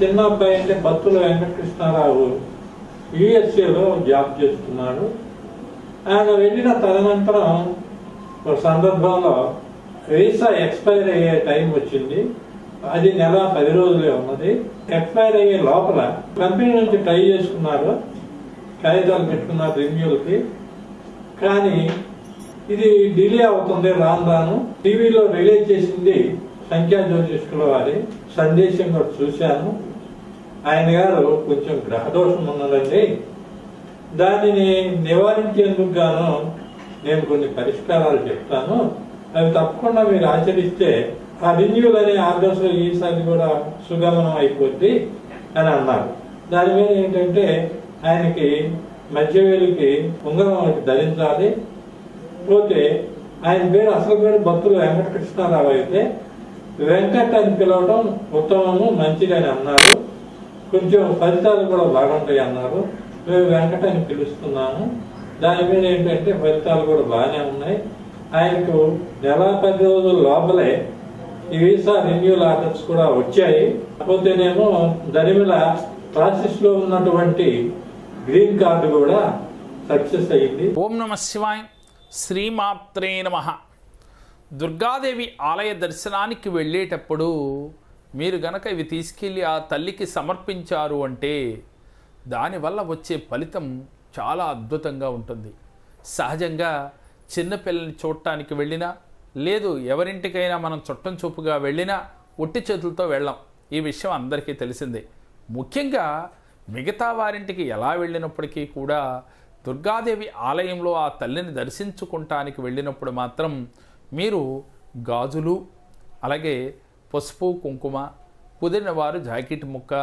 చిన్న అబ్బాయి అంటే బత్తుల వెంకటకృష్ణారావు యుఎస్ఏలో జాబ్ చేస్తున్నాడు. ఆయన వెళ్ళిన తదనంతరం ఒక సందర్భంలో వీసా ఎక్స్పైర్ అయ్యే టైం వచ్చింది. అది నెల పది రోజులే ఉన్నది. ఎక్స్పైర్ అయ్యే లోపల కంపెనీ నుంచి ట్రై చేసుకున్నారు. కాగితాలు పెట్టుకున్నారు రెన్యూల్కి కానీ ఇది డిలే అవుతుంది రాను రాను. టీవీలో రిలీజ్ చేసింది సంఖ్యా జ్యోతిష్కుల వారి సందేశం కూడా చూశాను. ఆయన గారు కొంచెం గ్రహదోషం ఉన్నదండి. దానిని నివారించేందుకు గాను నేను కొన్ని పరిష్కారాలు చెప్తాను. అవి తప్పకుండా మీరు ఆచరిస్తే ఆ రిన్యూల్ అనే ఆర్డర్స్ ఈసారి కూడా సుగమనం అయిపోద్ది అని అన్నారు. దాని మీద ఏంటంటే ఆయనకి మధ్యవేలికి ఉంగరం ధరించాలి. పోతే ఆయన పేరు అసలు పేరు భక్తులు వెంకటకృష్ణారావు అయితే వెంకట్ అని పిలవడం ఉత్తమము మంచిదని అన్నారు. కొంచెం ఫలితాలు కూడా బాగుంటాయి అన్నారు. మేము వెంకట అని పిలుస్తున్నాము దాని మీద ఏంటంటే ఫలితాలు కూడా బాగానే ఉన్నాయి. ఆయనకు నెల పది రోజుల లోపలే ఈ వీసా రెన్యూల్ ఆర్డర్స్ కూడా వచ్చాయి. కాకపోతేనేమో దరిమిల ప్రాసెస్లో ఉన్నటువంటి గ్రీన్ కార్డు కూడా సక్సెస్ అయింది. ఓం నమ శివాయ. శ్రీమాత్రే నమ. దుర్గాదేవి ఆలయ దర్శనానికి వెళ్ళేటప్పుడు మీరు గనక ఇవి తీసుకెళ్ళి ఆ తల్లికి సమర్పించారు అంటే దానివల్ల వచ్చే ఫలితం చాలా అద్భుతంగా ఉంటుంది. సహజంగా చిన్నపిల్లని చూడటానికి వెళ్ళినా లేదు ఎవరింటికైనా మనం చుట్టం చూపుగా వెళ్ళినా ఒట్టి చేతులతో వెళ్ళాం. ఈ విషయం అందరికీ తెలిసిందే. ముఖ్యంగా మిగతా వారింటికి ఎలా వెళ్ళినప్పటికీ కూడా దుర్గాదేవి ఆలయంలో ఆ తల్లిని దర్శించుకుంటానికి వెళ్ళినప్పుడు మాత్రం మీరు గాజులు అలాగే పసుపు కుంకుమ కుదిరిన వారు జాకెట్ ముక్క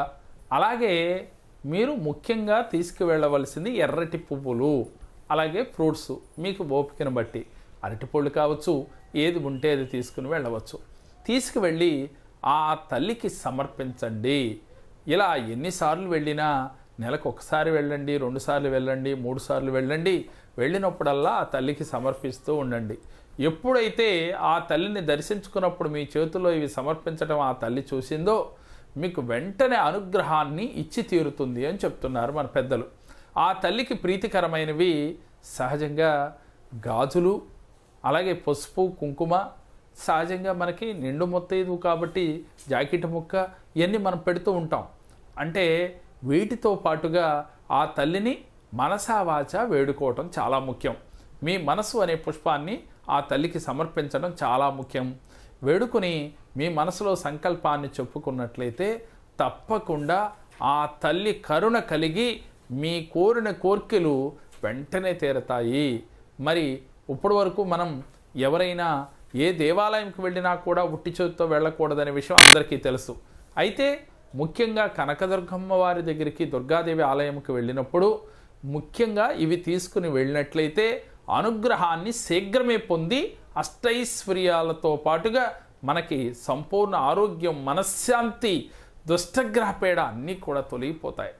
అలాగే మీరు ముఖ్యంగా తీసుకువెళ్ళవలసింది ఎర్రటి పువ్వులు అలాగే ఫ్రూట్స్ మీకు ఓపికను బట్టి. అరటిపళ్ళు కావచ్చు ఏది ఉంటే అది తీసుకుని వెళ్ళవచ్చు. తీసుకువెళ్ళి ఆ తల్లికి సమర్పించండి. ఇలా ఎన్నిసార్లు వెళ్ళినా నెలకు ఒకసారి వెళ్ళండి రెండుసార్లు వెళ్ళండి మూడుసార్లు వెళ్ళండి. వెళ్ళినప్పుడల్లా ఆ తల్లికి సమర్పిస్తూ ఉండండి. ఎప్పుడైతే ఆ తల్లిని దర్శించుకున్నప్పుడు మీ చేతిలో ఇవి సమర్పించడం ఆ తల్లి చూసిందో మీకు వెంటనే అనుగ్రహాన్ని ఇచ్చి తీరుతుంది అని చెప్తున్నారు మన పెద్దలు. ఆ తల్లికి ప్రీతికరమైనవి సహజంగా గాజులు అలాగే పసుపు కుంకుమ సహజంగా మనకి నిండు మొత్తైదు కాబట్టి జాకెట్ ముక్క ఇవన్నీ మనం పెడుతూ ఉంటాం. అంటే వీటితో పాటుగా ఆ తల్లిని మనసావాచ వేడుకోవటం చాలా ముఖ్యం. మీ మనసు అనే పుష్పాన్ని ఆ తల్లికి సమర్పించడం చాలా ముఖ్యం. వేడుకుని మీ మనసులో సంకల్పాన్ని చెప్పుకున్నట్లయితే తప్పకుండా ఆ తల్లి కరుణ కలిగి మీ కోరిన కోర్కెలు వెంటనే తీరతాయి. మరి ఇప్పటి వరకు మనం ఎవరైనా ఏ దేవాలయంకి వెళ్ళినా కూడా ఉట్టి చేతితో వెళ్ళకూడదనే విషయం అందరికీ తెలుసు. అయితే ముఖ్యంగా కనకదుర్గమ్మ వారి దగ్గరికి దుర్గాదేవి ఆలయంకి వెళ్ళినప్పుడు ముఖ్యంగా ఇవి తీసుకుని వెళ్ళినట్లయితే అనుగ్రహాన్ని శీఘ్రమే పొంది అష్టైశ్వర్యాలతో పాటుగా మనకి సంపూర్ణ ఆరోగ్యం మనశ్శాంతి దుష్టగ్రహ పేడ అన్నీ కూడా తొలగిపోతాయి.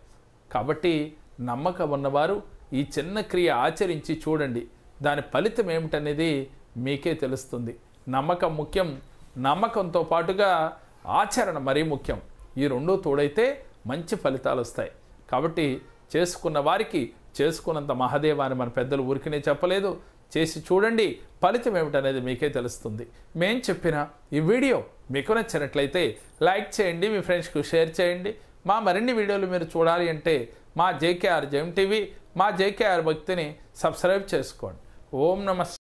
కాబట్టి నమ్మకం ఉన్నవారు ఈ చిన్న క్రియ ఆచరించి చూడండి. దాని ఫలితం ఏమిటనేది మీకే తెలుస్తుంది. నమ్మకం ముఖ్యం. నమ్మకంతో పాటుగా ఆచరణ మరీ ముఖ్యం. ఈ రెండూ తోడైతే మంచి ఫలితాలు వస్తాయి కాబట్టి చేసుకున్న వారికి చేసుకున్నంత మహాదేవాన్ని మన పెద్దలు ఊరికనే చెప్పలేదు. చేసి చూడండి. ఫలితం ఏమిటనేది మీకే తెలుస్తుంది. మేం చెప్పిన ఈ వీడియో మీకు నచ్చినట్లయితే లైక్ చేయండి మీ ఫ్రెండ్స్కి షేర్ చేయండి. మా మరిన్ని వీడియోలు మీరు చూడాలి అంటే మా జేకేఆర్ జెమ్ టీవీ మా జేకేఆర్ భక్తిని సబ్స్క్రైబ్ చేసుకోండి. ఓం నమ